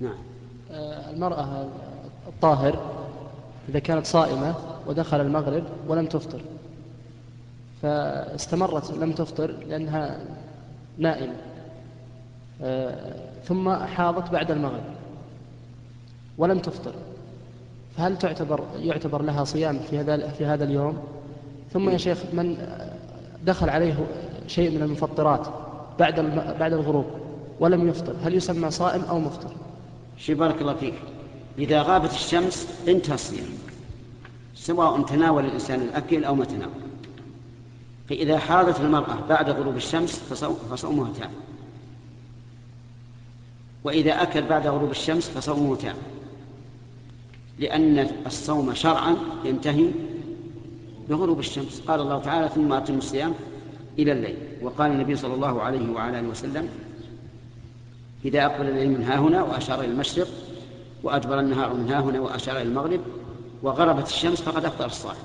نعم. آه، المرأة الطاهر إذا كانت صائمة ودخل المغرب ولم تفطر. فاستمرت لم تفطر لأنها نائمة. آه، ثم حاضت بعد المغرب ولم تفطر. فهل تعتبر يعتبر لها صيام في هذا في هذا اليوم؟ ثم يا شيخ من دخل عليه شيء من المفطرات بعد بعد الغروب ولم يفطر هل يسمى صائم أو مفطر؟ شي بارك الله فيك. إذا غابت الشمس انتهى الصيام سواء تناول الإنسان الأكل أو ما تناول. فإذا حاضت المرأة بعد غروب الشمس فصومها تام. وإذا أكل بعد غروب الشمس فصومه تام. لأن الصوم شرعا ينتهي بغروب الشمس. قال الله تعالى ثم أتم الصيام إلى الليل. وقال النبي صلى الله عليه وعلى آله وسلم إذا أقبل الليل من ها هنا وأشار إلى المشرق وأدبر النهار من ها هنا وأشار إلى المغرب وغربت الشمس فقد أفطر الصائم